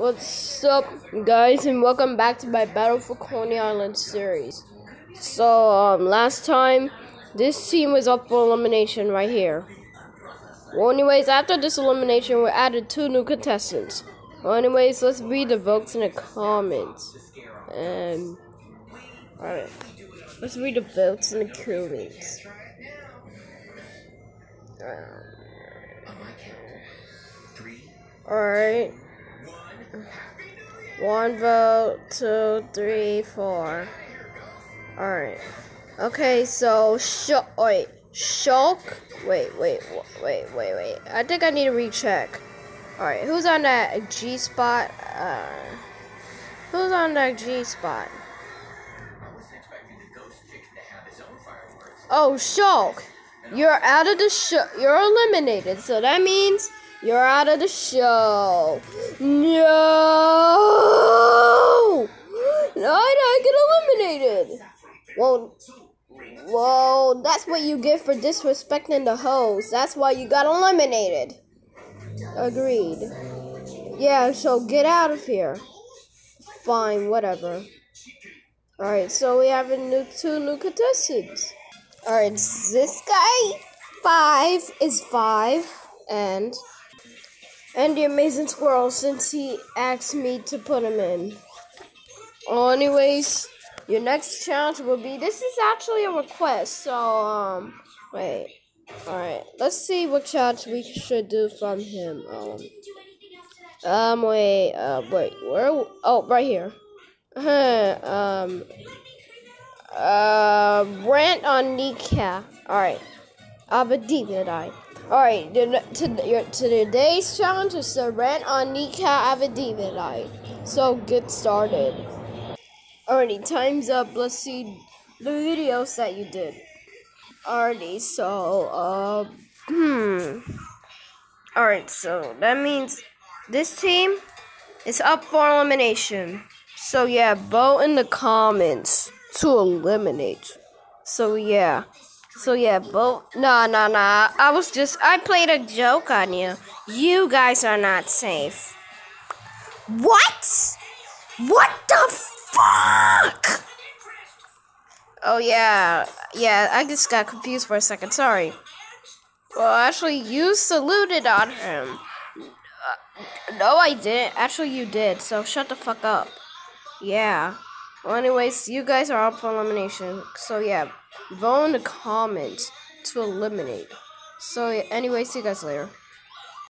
What's up, guys, and welcome back to my Battle for Coney Island series. So, um, last time, this team was up for elimination right here. Well, anyways, after this elimination, we added two new contestants. Well, anyways, let's read the votes in the comments. And, alright, let's read the votes in the comments. Alright. One vote, two, three, four. Alright. Okay, so, sh wait, Shulk? Wait, wait, wait, wait, wait. I think I need to recheck. Alright, who's on that G spot? Uh, who's on that G spot? Oh, Shulk! You're out of the show. You're eliminated. So that means you're out of the show. No! No, I get eliminated. Well, well, that's what you get for disrespecting the host. That's why you got eliminated. Agreed. Yeah, so get out of here. Fine, whatever. Alright, so we have a new two new contestants. Alright, this guy five is five and and the amazing squirrel since he asked me to put him in. Anyways, your next challenge will be this is actually a request, so um wait. Alright, let's see what challenge we should do from him. Um um wait, uh wait, where oh right here. Huh, um uh, rant on Nika. Alright. Abadividai. Alright, to, to, to today's challenge is to rant on Nika Abadividai. So get started. Alrighty, time's up. Let's see the videos that you did. Alrighty, so, uh, hmm. Alright, so that means this team is up for elimination. So yeah, vote in the comments to eliminate. So yeah. So yeah, vote. Nah, nah, nah. I was just. I played a joke on you. You guys are not safe. What? What the fuck? Oh yeah, yeah. I just got confused for a second. Sorry. Well, actually, you saluted on him. Uh, no, I didn't. Actually, you did. So shut the fuck up. Yeah. Well, anyways, you guys are up for elimination. So, yeah, vote in the comments to eliminate. So, anyways, see you guys later.